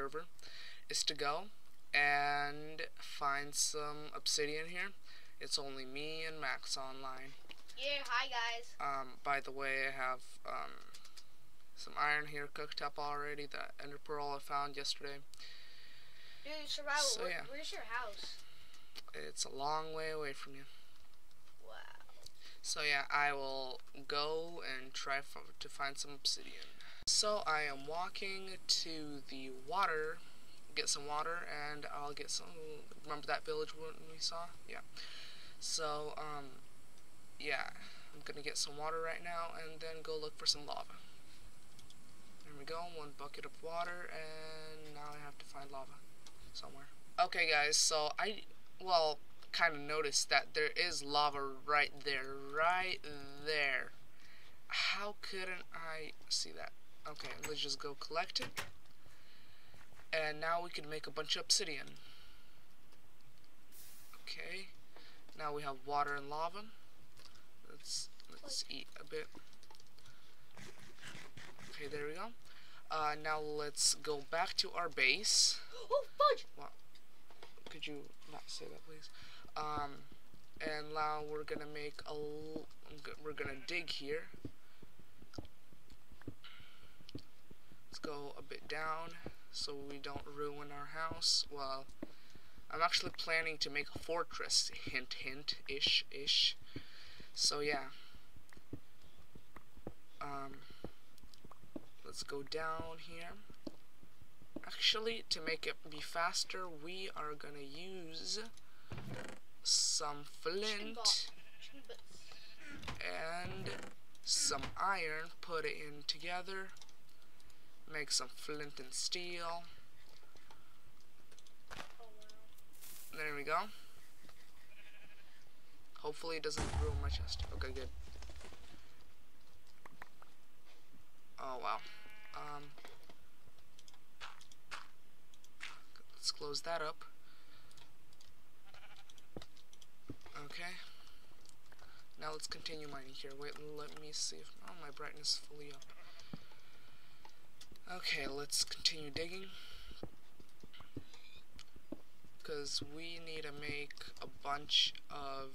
server is to go and find some obsidian here. It's only me and Max online. Yeah, hi guys. Um, by the way, I have um, some iron here cooked up already. That ender pearl I found yesterday. Dude, survival. So, where, yeah. Where's your house? It's a long way away from you. Wow. So yeah, I will go and try f to find some obsidian. So I am walking to the water, get some water, and I'll get some. Remember that village we saw? Yeah. So um, yeah, I'm gonna get some water right now, and then go look for some lava. There we go, one bucket of water, and now I have to find lava somewhere. Okay, guys. So I well kind of noticed that there is lava right there, right there. How couldn't I see that? Okay, let's just go collect it. And now we can make a bunch of obsidian. Okay, now we have water and lava. Let's let's eat a bit. Okay, there we go. Uh, now let's go back to our base. Oh, fudge! Could you not say that, please? Um, and now we're gonna make a. L we're gonna dig here. Let's go a bit down so we don't ruin our house. Well, I'm actually planning to make a fortress. Hint, hint, ish, ish. So yeah. Um, let's go down here. Actually, to make it be faster, we are gonna use some flint and some iron, put it in together, make some flint and steel. There we go. Hopefully it doesn't ruin my chest. Okay, good. Oh wow. Um, let's close that up. Okay. Now let's continue mining here. Wait, let me see if oh my brightness is fully up. Okay, let's continue digging. Because we need to make a bunch of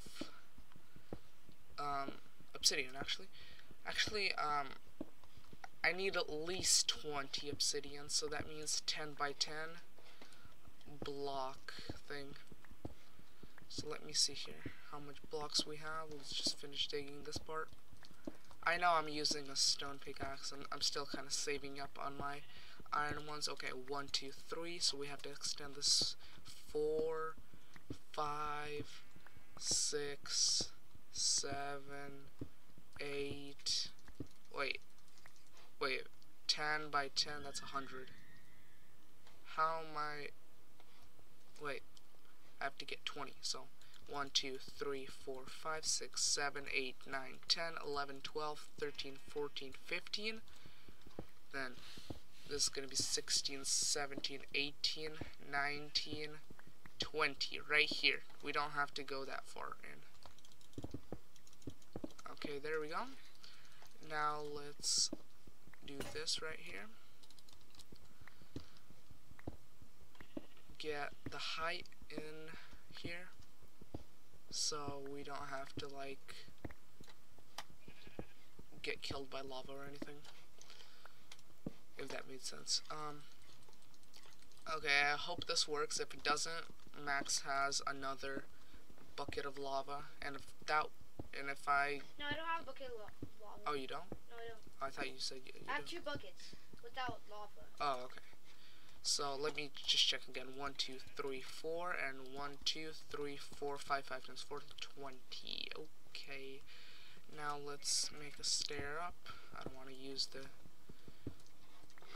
um, obsidian, actually. Actually, um, I need at least 20 obsidian, so that means 10 by 10 block thing. So let me see here how much blocks we have. Let's just finish digging this part. I know I'm using a stone pickaxe and I'm still kind of saving up on my iron ones. Okay, one, two, three. So we have to extend this four, five, six, seven, eight. Wait, wait. Ten by ten. That's a hundred. How am I? Wait. I have to get twenty. So 1, 2, 3, 4, 5, 6, 7, 8, 9, 10, 11, 12, 13, 14, 15. Then this is going to be 16, 17, 18, 19, 20. Right here. We don't have to go that far in. Okay, there we go. Now let's do this right here. Get the height in here so we don't have to like get killed by lava or anything if that made sense um okay I hope this works if it doesn't Max has another bucket of lava and if that and if I No, I don't have a bucket of lava. oh you don't No, I don't. I thought you said you, you I have did. two buckets without lava. Oh, okay. So let me just check again. One, two, three, four, and one, two, three, four, five, five times 4, 20. Okay. Now let's make a stair up. I don't want to use the.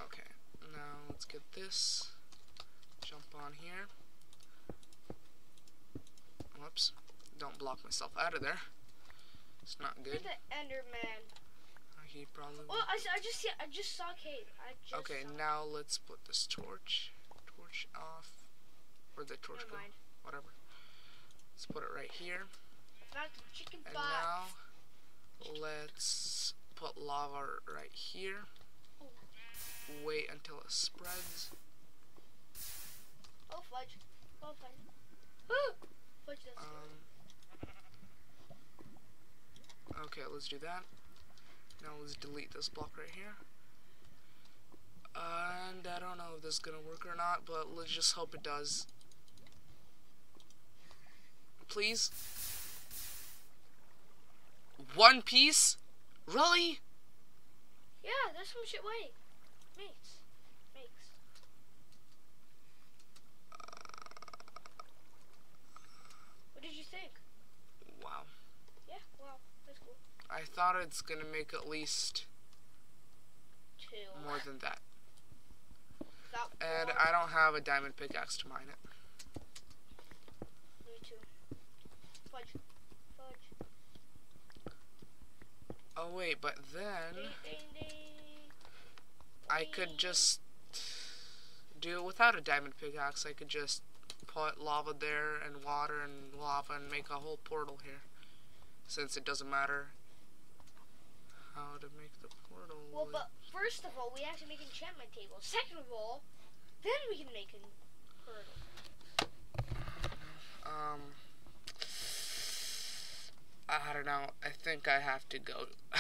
Okay. Now let's get this. Jump on here. Whoops. Don't block myself out of there. It's not good. Enderman. He probably. Oh, I, I just I just saw Kate. I just Okay, saw now let's put this torch torch off. Where'd the torch go? Whatever. Let's put it right here. Not the chicken And pot. now let's put lava right here. Oh. Wait until it spreads. Oh fudge. Oh fudge. Oh, fudge. Um, okay, let's do that. Now let's delete this block right here. And I don't know if this is gonna work or not, but let's just hope it does. Please? One piece? Really? yeah, that's some shit. Wait. Makes. Makes. What did you think? Wow. Yeah, well, that's cool. It's gonna make at least Two. more than that. That And. I don't have a diamond pickaxe to mine it. Me too. Fudge. Fudge. Oh wait, but then Ding, ding, ding. I could just do it without a diamond pickaxe. I could just put lava there and water and lava and make a whole portal here. Since it doesn't matter how to make the portal. Well, but first of all, we have to make enchantment tables. Second of all, then we can make a portal. Um, I don't know. I think I have to go.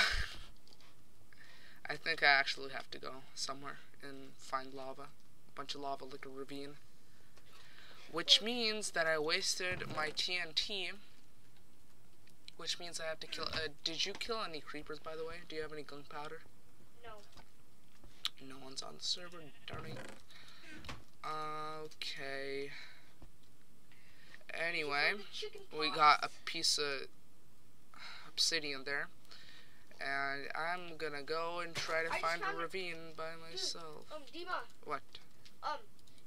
I think I actually have to go somewhere and find lava. A bunch of lava like a ravine. Which means that I wasted my TNT. Which means I have to kill. Uh, did you kill any creepers, by the way? Do you have any gunpowder? No. No one's on the server, darn it. Okay. Anyway, we got a piece of obsidian there. And I'm gonna go and try to I find a ravine by myself. Um, Dima, What? um,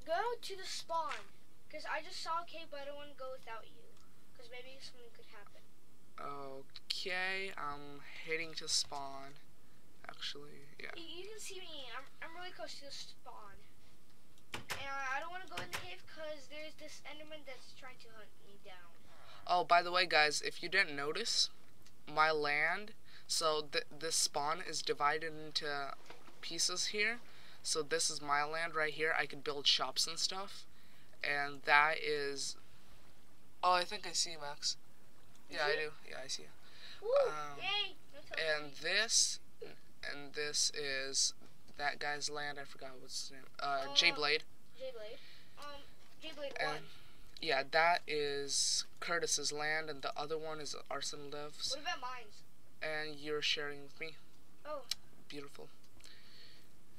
go to the spawn. Because I just saw a cave, but I don't want to go without you. Because maybe something could happen. Okay, I'm heading to spawn. Actually, yeah. You, can see me. I'm, I'm really close to the spawn. And I don't want to go in the cave because there's this enderman that's trying to hunt me down. Oh, by the way, guys, if you didn't notice, my land, so th- this spawn is divided into pieces here. So this is my land right here. I could build shops and stuff. And that is. Oh, I think I see Max. Yeah, I do. Yeah, I see you. Um, Yay! Don't tell And this, and this is that guy's land. I forgot what's his name. Uh, Uh, J Blade. J-Blade. Um, J-Blade And 1. yeah, that is Curtis's land, and the other one is Arsenal Devs. What about mines? And you're sharing with me. Oh. Beautiful.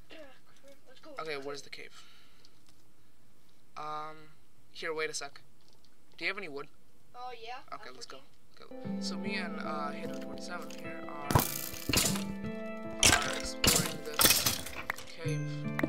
Let's go. Okay, where's the cave? Um, here, wait a sec. Do you have any wood? Oh, yeah? Okay, I'm let's. Go. So me and uh, Halo27 here are, are exploring this cave.